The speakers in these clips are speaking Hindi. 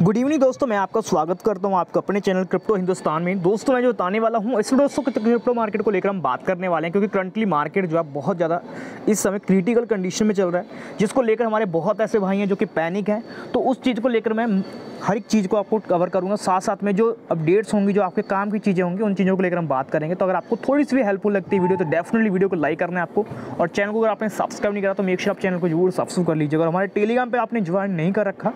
गुड इवनिंग दोस्तों, मैं आपका स्वागत करता हूँ आपका अपने चैनल क्रिप्टो हिंदुस्तान में। दोस्तों, मैं जो बताने वाला हूँ इसमें दोस्तों क्रिप्टो मार्केट को लेकर हम बात करने वाले हैं, क्योंकि करंटली मार्केट जो है, बहुत ज़्यादा इस समय क्रिटिकल कंडीशन में चल रहा है, जिसको लेकर हमारे बहुत ऐसे भाई हैं जो कि पैनिक हैं। तो उस चीज़ को लेकर मैं हर एक चीज़ को आपको कवर करूँगा साथ साथ में जो अपडेट्स होंगी, जो आपके काम की चीज़ें होंगी, उन चीज़ों को लेकर हम बात करेंगे। तो अगर आपको थोड़ी सी भी हेल्पफुल लगती है वीडियो तो डेफिनेटली वीडियो को लाइक करना है आपको, और चैनल को अगर आपने सब्सक्राइब नहीं करा तो मेक श्योर आप चैनल को ज़रूर सब्सक्राइब कर लीजिए अगर हमारे टेलीग्राम पर आपने ज्वाइन नहीं कर रखा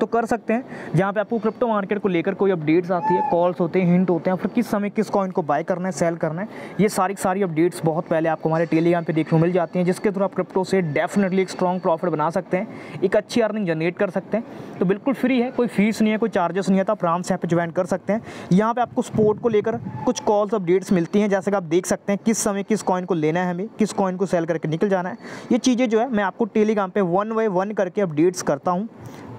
तो कर सकते हैं। जहाँ पे आपको क्रिप्टो मार्केट को लेकर कोई अपडेट्स आती है कॉल्स होते हैं हिंट होते हैं, फिर किस समय किस कॉइन को बाय करना है सेल करना है, ये सारी सारी अपडेट्स बहुत पहले आपको हमारे टेलीग्राम पे देखने को मिल जाती हैं, जिसके थ्रू आप क्रिप्टो से डेफिनेटली एक स्ट्रॉन्ग प्रॉफिट बना सकते हैं, एक अच्छी अर्निंग जनरेट कर सकते हैं। तो बिल्कुल फ्री है, कोई फ़ीस नहीं है, कोई चार्जेस नहीं है तो आप आराम से यहाँ पे ज्वाइन कर सकते हैं। यहाँ पर आपको स्पोर्ट को लेकर कुछ कॉल्स अपडेट्स मिलती हैं, जैसे कि आप देख सकते हैं किस समय किस कॉइन को लेना है हमें, किस कॉइन को सेल करके निकल जाना है। ये चीज़ें जो है, मैं आपको टेलीग्राम पर वन बाई वन करके अपडेट्स करता हूँ।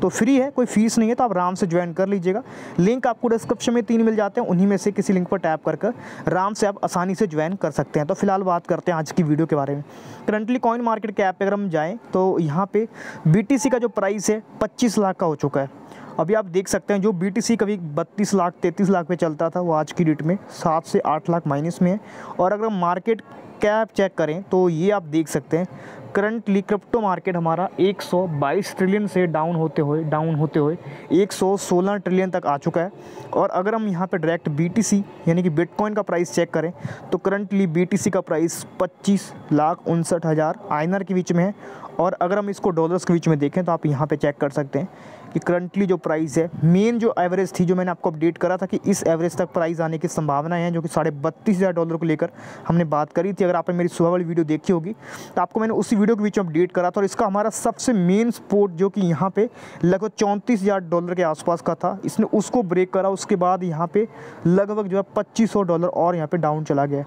तो फ्री है, कोई फ़ीस नहीं है तो आप आराम से ज्वाइन कर लीजिएगा। लिंक आपको डिस्क्रिप्शन में तीन मिल जाते हैं, उन्हीं में से किसी लिंक पर टैप कर आराम से आप आसानी से ज्वाइन कर सकते हैं। तो फ़िलहाल बात करते हैं आज की वीडियो के बारे में। करंटली कॉइन मार्केट कैप पे अगर हम जाएँ तो यहाँ पर बी का जो प्राइस है, पच्चीस लाख का हो चुका है। अभी आप देख सकते हैं, जो BTC कभी बत्तीस लाख, तैंतीस लाख पे चलता था, वो आज की डेट में सात से आठ लाख माइनस में है। और अगर हम मार्केट कैप चेक करें तो ये आप देख सकते हैं करंटली क्रिप्टो मार्केट हमारा 122 ट्रिलियन से डाउन होते हुए डाउन होते हुए 116 ट्रिलियन तक आ चुका है। और अगर हम यहाँ पे डायरेक्ट बीटीसी यानी कि बिटकॉइन का प्राइस चेक करें तो करंटली बीटीसी का प्राइस पच्चीस लाख उनसठ हज़ार आइनर के बीच में है। और अगर हम इसको डॉलर्स के बीच में देखें तो आप यहाँ पे चेक कर सकते हैं कि करंटली जो प्राइस है मेन जो एवरेज थी जो मैंने आपको अपडेट करा था कि इस एवरेज तक प्राइस आने की संभावना है, जो कि साढ़े बत्तीस हज़ार डॉलर को लेकर हमने बात करी थी। अगर आपने मेरी सुबह वाली वीडियो देखी होगी तो आपको मैंने उसी वीडियो के बीच में अपडेट करा था और इसका हमारा सबसे मेन स्पोर्ट जो कि यहाँ पर लगभग चौंतीस डॉलर के आसपास का था। इसने उसको ब्रेक करा, उसके बाद यहाँ पर लगभग जो है पच्चीस डॉलर और यहाँ पर डाउन चला गया।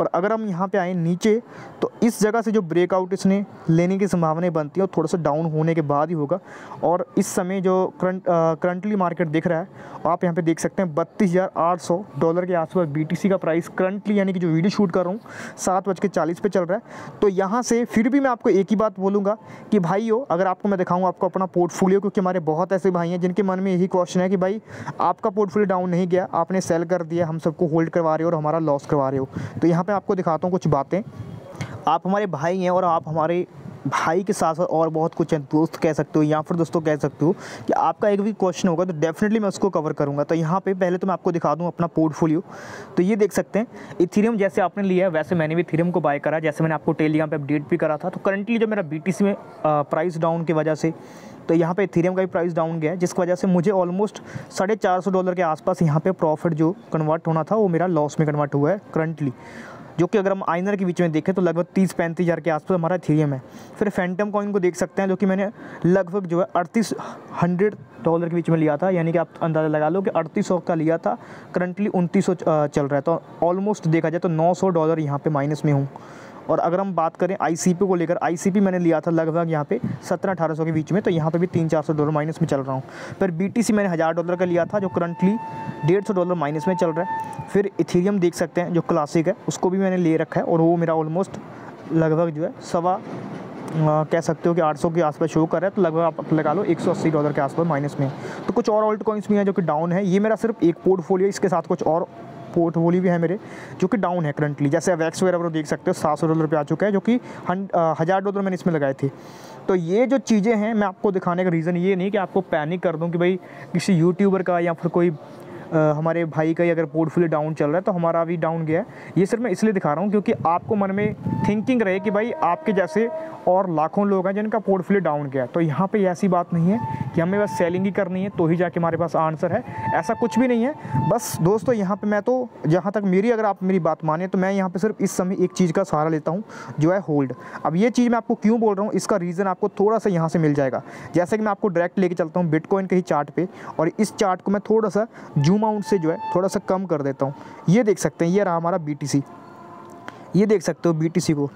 और अगर हम यहाँ पर आए नीचे तो इस जगह से जो ब्रेकआउट इसने लेने की संभावनाएँ बनती है थोड़ा सा डाउन होने के बाद ही होगा। और इस समय जो करंट करंटली मार्केट दिख रहा है, आप यहाँ पे देख सकते हैं बत्तीस डॉलर के आसपास बीटीसी का प्राइस करंटली यानी कि जो वीडियो शूट कर रहा हूँ, सात बज के चालीस पे चल रहा है। तो यहाँ से फिर भी मैं आपको एक ही बात बोलूँगा कि भाई अगर आपको मैं दिखाऊँ आपको अपना पोर्टफोलियो क्योंकि हमारे बहुत ऐसे भाई हैं जिनके मन में यही क्वेश्चन है कि भाई आपका पोर्टफोलियो डाउन नहीं गया, आपने सेल कर दिया, हम सबको होल्ड करवा रहे हो और हमारा लॉस करवा रहे हो। तो यहाँ पर आपको दिखाता हूँ कुछ बातें। आप हमारे भाई हैं और आप हमारे भाई के साथ साथ और बहुत कुछ है, दोस्त कह सकते हो, या फिर दोस्तों कह सकते हो, कि आपका एक भी क्वेश्चन होगा तो डेफिनेटली मैं उसको कवर करूँगा। तो यहाँ पे पहले तो मैं आपको दिखा दूँ अपना पोर्टफोलियो तो ये देख सकते हैं इथीरियम जैसे आपने लिया है, वैसे मैंने भी इथीरियम को बाय करा जैसे मैंने आपको टेलीग्राम पे अपडेट भी करा था तो करंटली जो मेरा बीटीसी में प्राइस डाउन की वजह से तो यहाँ पे इथीरियम का भी प्राइस डाउन गया है, जिसकी वजह से मुझे ऑलमोस्ट साढ़े चार सौ डॉलर के आसपास यहाँ पे प्रॉफिट जो कन्वर्ट होना था, वो मेरा लॉस में कन्वर्ट हुआ है करंटली जो कि अगर हम आइनर के बीच में देखें तो लगभग तीस पैंतीस हज़ार के आसपास हमारा थीरियम है। फिर फैंटम कॉइन को देख सकते हैं जो कि मैंने लगभग जो है अड़तीस हंड्रेड डॉलर के बीच में लिया था, यानी कि आप अंदाज़ा लगा लो कि अड़तीस सौ का लिया था करंटली उनतीस सौ चल रहा है। तो ऑलमोस्ट देखा जाए तो नौ सौ डॉलर यहाँ पर माइनस में हूँ। और अगर हम बात करें आईसीपी को लेकर आईसीपी मैंने लिया था लगभग यहाँ पे सत्रह अठारह सौ के बीच में तो यहाँ पे भी तीन चार सौ डॉलर माइनस में चल रहा हूँ। फिर बीटीसी मैंने हज़ार डॉलर का लिया था, जो करंटली डेढ़ सौ डॉलर माइनस में चल रहा है। फिर इथीरियम देख सकते हैं, जो क्लासिक है, उसको भी मैंने ले रखा है और वो मेरा ऑलमोस्ट लगभग जो है सवा कह सकते हो कि 800 के आसपास शो कर रहा है तो लगभग आप लगा लो 180 डॉलर के आसपास माइनस में तो कुछ और ऑल्ट कॉइन्स भी हैं जो कि डाउन है, ये मेरा सिर्फ़ एक पोर्टफोलियो इसके साथ कुछ और पोर्टफोलियो भी है मेरे, जो कि डाउन है करंटली जैसे वैक्स वगैरह देख सकते हो, सात सौ डॉलर पर आ चुका है, जो कि हज़ार डॉलर मैंने इसमें लगाए थे। तो ये जो चीज़ें हैं, मैं आपको दिखाने का रीज़न ये नहीं कि आपको पैनिक कर दूँ कि भाई किसी यूट्यूबर का या फिर कोई हमारे भाई का ही अगर पोर्टफोलियो डाउन चल रहा है तो हमारा भी डाउन गया है। ये सिर्फ़ मैं इसलिए दिखा रहा हूँ क्योंकि आपको मन में थिंकिंग रहे कि भाई आपके जैसे और लाखों लोग हैं जिनका पोर्टफोलियो डाउन गया है। तो यहाँ पे ऐसी बात नहीं है कि हमें बस सेलिंग ही करनी है तो ही जाके हमारे पास आंसर है। ऐसा कुछ भी नहीं है। बस दोस्तों, यहाँ पे मैं तो जहाँ तक मेरी, अगर आप मेरी बात माने तो मैं यहाँ पे सिर्फ़ इस समय एक चीज़ का सहारा लेता हूँ, जो है होल्ड अब ये चीज़ मैं आपको क्यों बोल रहा हूँ, इसका रीज़न आपको थोड़ा सा यहाँ से मिल जाएगा। जैसे कि मैं आपको डायरेक्ट लेके चलता हूँ बिटकॉइन के ही चार्ट पर और इस चार्ट को मैं थोड़ा सा जूम आउट से जो है, थोड़ा सा कम कर देता हूँ। ये देख सकते हैं, ये रहा हमारा BTC ये देख सकते हो BTC को।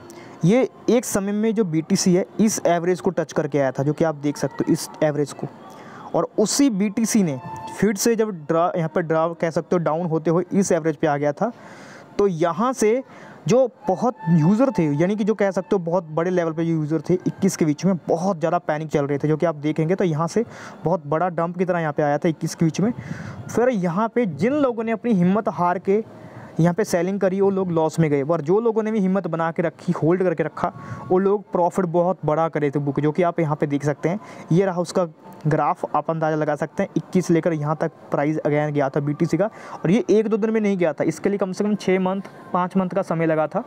ये एक समय में जो BTC है, इस एवरेज को टच करके आया था, जो कि आप देख सकते हो, इस एवरेज को। और उसी BTC ने फिर से जब ड्रा यहाँ पर ड्रा कह सकते हो डाउन होते हुए इस एवरेज पे आ गया था तो यहाँ से जो बहुत यूज़र थे, यानी कि जो कह सकते हो, बहुत बड़े लेवल पे यूज़र थे 21 के बीच में, बहुत ज़्यादा पैनिक चल रहे थे, जो कि आप देखेंगे तो यहाँ से बहुत बड़ा डंप की तरह यहाँ पे आया था 21 के बीच में। फिर यहाँ पे जिन लोगों ने अपनी हिम्मत हार के यहाँ पे सेलिंग करी, वो लोग लॉस में गए। और जो लोगों ने भी हिम्मत बना के रखी होल्ड करके रखा, वो लोग प्रॉफिट बहुत बड़ा करे थे बुक जो कि आप यहाँ पे देख सकते हैं। ये रहा उसका ग्राफ आप अंदाज़ा लगा सकते हैं 21 लेकर यहाँ तक प्राइस अगैन गया था बीटीसी का। और ये एक दो दिन में नहीं गया था, इसके लिए कम से कम छः मंथ पाँच मंथ का समय लगा था।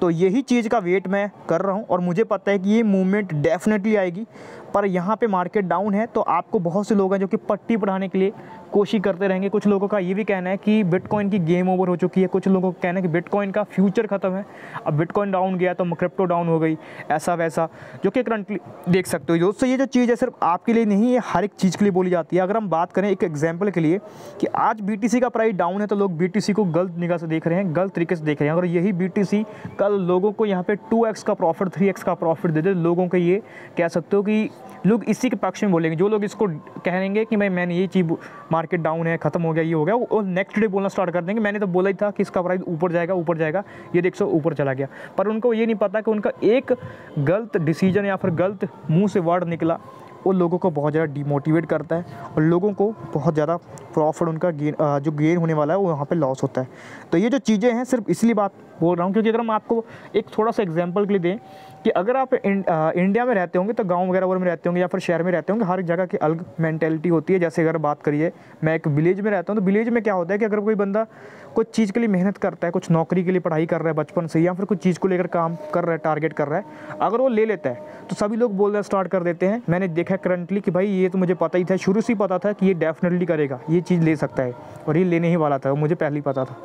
तो यही चीज़ का वेट मैं कर रहा हूँ, और मुझे पता है कि ये मूवमेंट डेफिनेटली आएगी। पर यहाँ पे मार्केट डाउन है तो आपको बहुत से लोग हैं जो कि पट्टी पढ़ाने के लिए कोशिश करते रहेंगे। कुछ लोगों का ये भी कहना है कि बिटकॉइन की गेम ओवर हो चुकी है। कुछ लोगों का कहना है कि बिटकॉइन का फ्यूचर खत्म है। अब बिटकॉइन डाउन गया तो क्रिप्टो डाउन हो गई, ऐसा वैसा, जो कि करंटली देख सकते हो। दोस्तों, ये जो चीज़ है, सिर्फ़ आपके लिए नहीं है हर एक चीज़ के लिए बोली जाती है। अगर हम बात करें एक एग्ज़ाम्पल के लिए कि आज BTC का प्राइस डाउन है तो लोग BTC को गलत निगाह से देख रहे हैं, गलत तरीके से देख रहे हैं। अगर यही BTC कल लोगों को यहाँ पर टू का प्रॉफिट थ्री का प्रॉफिट दे दे, लोगों को ये कह सकते हो कि लोग इसी के पक्ष में बोलेंगे। जो लोग इसको कहेंगे कि भाई मैंने ये चीज़ मार्केट डाउन है, ख़त्म हो गया, ये हो गया, वो नेक्स्ट डे बोलना स्टार्ट कर देंगे। मैंने तो बोला ही था कि इसका प्राइस ऊपर जाएगा ऊपर जाएगा, ये देख सो, ऊपर चला गया। पर उनको ये नहीं पता कि उनका एक गलत डिसीज़न या फिर गलत मुँह से वर्ड निकला, वो लोगों को बहुत ज़्यादा डिमोटिवेट करता है और लोगों को बहुत ज़्यादा प्रॉफिट उनका गेन जो गेन होने वाला है, वो वहाँ पे लॉस होता है। तो ये जो चीज़ें हैं, सिर्फ़ इसलिए बात बोल रहा हूँ, क्योंकि अगर हम आपको एक थोड़ा सा एग्जांपल के लिए दें कि अगर आप इंडिया में रहते होंगे तो गाँव वगैरह वगैरह में रहते होंगे या फिर शहर में रहते होंगे, हर जगह की अलग मैंटेलिटी होती है। जैसे अगर बात करिए, मैं एक विलेज में रहता हूँ तो विलेज में क्या होता है कि अगर कोई बंदा कुछ चीज़ के लिए मेहनत करता है, कुछ नौकरी के लिए पढ़ाई कर रहा है बचपन से, या फिर कुछ चीज़ को लेकर काम कर रहा है टारगेट कर रहा है, अगर वो ले लेता है तो सभी लोग बोलना स्टार्ट कर देते हैं। मैंने देखा करंटली कि भाई ये तो मुझे पता ही था, शुरू से ही पता था कि ये डेफिनेटली करेगा, ये चीज़ ले सकता है, और ये लेने ही वाला था मुझे पहले ही पता था।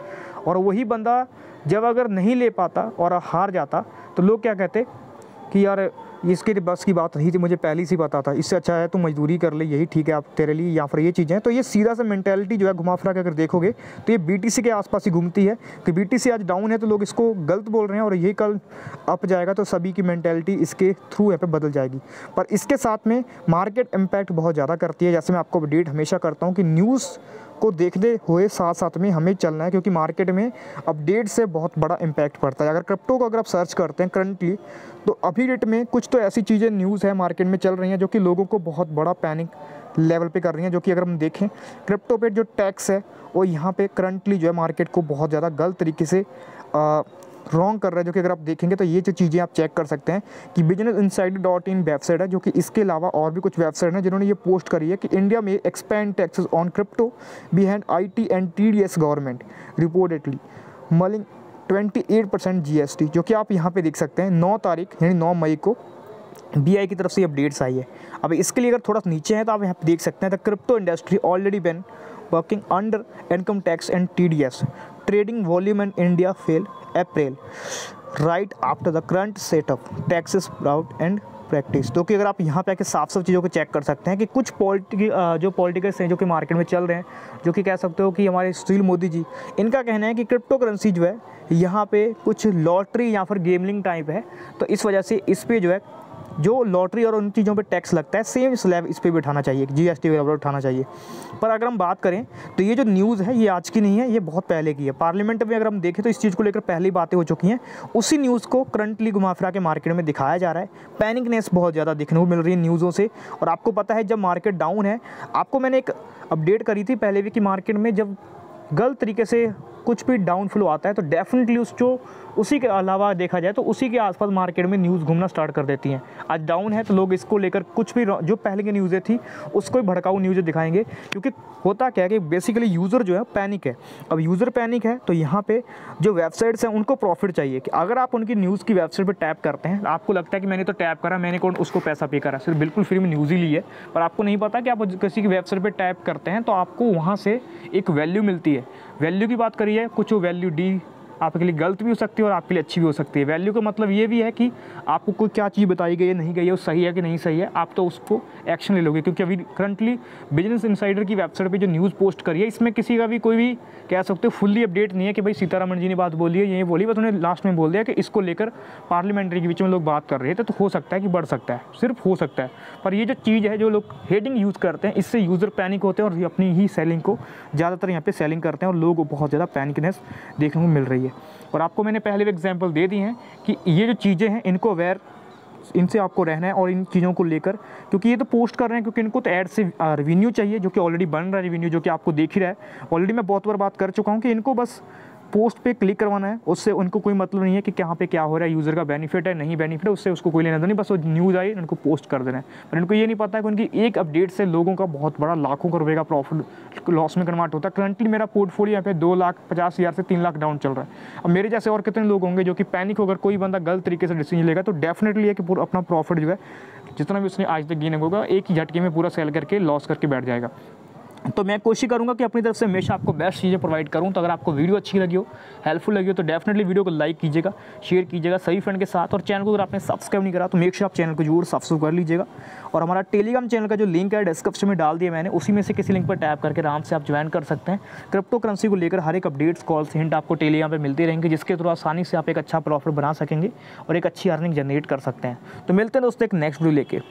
और वही बंदा जब अगर नहीं ले पाता और हार जाता तो लोग क्या कहते कि यार, इसके बस की बात नहीं थी, मुझे पहले से पता था इससे अच्छा है, तू मजदूरी कर ले, यही ठीक है, आप तेरे लिए या फिर ये चीज़ें तो ये सीधा सा मैंटेलिटी जो है घुमा फिरा के अगर देखोगे तो ये बीटीसी के आसपास ही घूमती है। कि बीटीसी आज डाउन है तो लोग इसको गलत बोल रहे हैं और ये कल अप जाएगा तो सभी की मैंटेलिटी इसके थ्रू यहाँ पर बदल जाएगी। पर इसके साथ में मार्केट इम्पैक्ट बहुत ज़्यादा करती है। जैसे मैं आपको अपडेट हमेशा करता हूँ कि न्यूज़ को देखते हुए साथ साथ में हमें चलना है, क्योंकि मार्केट में अपडेट से बहुत बड़ा इम्पैक्ट पड़ता है। अगर क्रिप्टो को अगर आप सर्च करते हैं करंटली तो अभी डेट में कुछ तो ऐसी चीज़ें न्यूज़ है मार्केट में चल रही हैं, जो कि लोगों को बहुत बड़ा पैनिक लेवल पे कर रही हैं, जो कि अगर हम देखें क्रिप्टो पे जो टैक्स है, वो यहाँ पे करंटली जो है मार्केट को बहुत ज़्यादा गलत तरीके से रॉन्ग कर रहा है, जो कि अगर आप देखेंगे तो ये जो चीज़ें आप चेक कर सकते हैं कि business inside dot in website है, जो कि इसके अलावा और भी कुछ वेबसाइट हैं जिन्होंने ये पोस्ट करी है कि इंडिया में expand taxes on crypto behind I T and T D S government reportedly mulling 28 percent G जो कि आप यहाँ पे देख सकते हैं 9 तारीख, यानी 9 मई को बीआई की तरफ़ से अपडेट्स आई है। अब इसके लिए अगर थोड़ा सा है तो आप यहाँ पे देख सकते हैं the crypto industry already been working under income tax and T D S trading volume in India fell April right after the current setup taxes proud and practice तो कि अगर आप यहाँ पे आके साफ़ साफ़ चीज़ों को चेक कर सकते हैं कि कुछ पॉलिटिक जो पॉलिटिकल्स हैं, जो कि मार्केट में चल रहे हैं, जो कि कह सकते हो कि हमारे सुशील मोदी जी, इनका कहना है कि क्रिप्टो करेंसी जो है, यहाँ पे कुछ लॉटरी या फिर गेमलिंग टाइप है तो इस वजह से इस पर जो है जो लॉटरी और उन चीज़ों पे टैक्स लगता है सेम स्लैब इस पर भी उठाना चाहिए जी एस टी वगैरह उठाना चाहिए। पर अगर हम बात करें तो ये जो न्यूज़ है, ये आज की नहीं है, ये बहुत पहले की है। पार्लियामेंट में अगर हम देखें तो इस चीज़ को लेकर पहली बातें हो चुकी हैं। उसी न्यूज़ को करंटली घुमा फिरा के मार्केट में दिखाया जा रहा है। पैनिकनेस बहुत ज़्यादा देखने को मिल रही है न्यूज़ों से। और आपको पता है, जब मार्केट डाउन है, आपको मैंने एक अपडेट करी थी पहले भी कि मार्केट में जब गलत तरीके से कुछ भी डाउन फ्लो आता है तो डेफिनेटली उस जो उसी के अलावा देखा जाए तो उसी के आसपास मार्केट में न्यूज़ घूमना स्टार्ट कर देती हैं। आज डाउन है तो लोग इसको लेकर कुछ भी जो पहले की न्यूज़ें थी, उसको ही भड़काऊ न्यूज़ें दिखाएँगे, क्योंकि होता क्या है कि बेसिकली यूज़र जो है पैनिक है। अब यूज़र पैनिक है तो यहाँ पर जो वेबसाइट्स हैं, उनको प्रॉफिट चाहिए कि अगर आप उनकी न्यूज़ की वेबसाइट पर टैप करते हैं, आपको लगता है कि मैंने तो टैप करा, मैंने कौन उसको पैसा पे करा, सिर्फ़ बिल्कुल फ्री में न्यूज़ ही ली है, पर आपको नहीं पता कि आप किसी की वेबसाइट पर टैप करते हैं तो आपको वहाँ से एक वैल्यू मिलती है। वैल्यू की बात करिए, कुछ वैल्यू डी आपके लिए गलत भी हो सकती है और आपके लिए अच्छी भी हो सकती है। वैल्यू का मतलब ये भी है कि आपको कोई क्या चीज़ बताई गई है, नहीं गई है, वो सही है कि नहीं सही है, आप तो उसको एक्शन ले लोगे। क्योंकि अभी करंटली बिज़नेस इंसाइडर की वेबसाइट पर जो न्यूज़ पोस्ट करी है, इसमें किसी का भी कोई भी कह सकते हो फुल्ली अपडेट नहीं है कि भाई सीतारामन जी ने बात बोली है, ये बोली बस उन्हें लास्ट में बोल दिया कि इसको लेकर पार्लियामेंट्री के बीच में लोग बात कर रहे थे तो हो सकता है कि बढ़ सकता है, सिर्फ़ हो सकता है। पर ये जो चीज़ है, जो लोग हेडिंग यूज़ करते हैं, इससे यूज़र पैनिक होते हैं और अपनी ही सेलिंग को ज़्यादातर यहाँ पे सेलिंग करते हैं और लोगों को बहुत ज़्यादा पैनिकनेस देखने को मिल रही है। चाहिए और आपको मैंने पहले भी एग्ज़ाम्पल दे दी हैं कि ये जो चीज़ें हैं, इनको अवेयर इनसे आपको रहना है और इन चीज़ों को लेकर, क्योंकि ये तो पोस्ट कर रहे हैं, क्योंकि इनको तो ऐड से रेवेन्यू चाहिए, जो कि ऑलरेडी बन रहा है रेवेन्यू जो कि आपको देख ही रहा है। ऑलरेडी मैं बहुत बार बात कर चुका हूँ कि इनको बस पोस्ट पे क्लिक करवाना है, उससे उनको कोई मतलब नहीं है कि कहाँ पे क्या हो रहा है यूज़र का बेनिफिट है, नहीं बेनिफिट है, उससे उसको कोई लेना नहीं, बस वो न्यूज़ आई, उनको पोस्ट कर देना है। पर इनको ये नहीं पता है कि उनकी एक अपडेट से लोगों का बहुत बड़ा लाखों का रुपये का प्रॉफिट लॉस में कन्वर्ट होता है। करंटली मेरा पोर्टफोलियो यहाँ पे दो लाख पचास हज़ार से तीन लाख डाउन चल रहा है। अब मेरे जैसे और कितने लोग होंगे जो कि पैनिक होकर कोई बंदा गलत तरीके से डिसीज़न लेगा तो डेफिनेटली है कि पूरा अपना प्रॉफिट जो है, जितना भी उसने आज तक गेन होगा, एक ही झटके में पूरा सेल करके लॉस करके बैठ जाएगा। तो मैं कोशिश करूँगा कि अपनी तरफ़ से हमेशा आपको बेस्ट चीज़ें प्रोवाइड करूँ। तो अगर आपको वीडियो अच्छी लगी हो हेल्पफुल लगी हो तो डेफिनेटली वीडियो को लाइक कीजिएगा शेयर कीजिएगा सही फ्रेंड के साथ। और चैनल को अगर आपने सब्सक्राइब नहीं करा तो मेक श्योर आप चैनल को ज़रूर सब्सक्राइब कर लीजिएगा। और हमारा टेलीग्राम चैनल का जो लिंक है डिस्क्रिप्शन में डाल दिया मैंने, उसी में से किसी लिंक पर टैप करके आराम से आप ज्वाइन कर सकते हैं। क्रिप्टो करेंसी को लेकर हर एक अपडेट्स कॉल्स हिंट आपको टेलीग्राम पर मिलते रहेंगे, जिसके थ्रू आसानी से आप एक अच्छा प्रॉफिट बना सकेंगे और एक अच्छी अर्निंग जनरेट कर सकते हैं। तो मिलते हैं दोस्तों एक नेक्स्ट वीडियो लेके।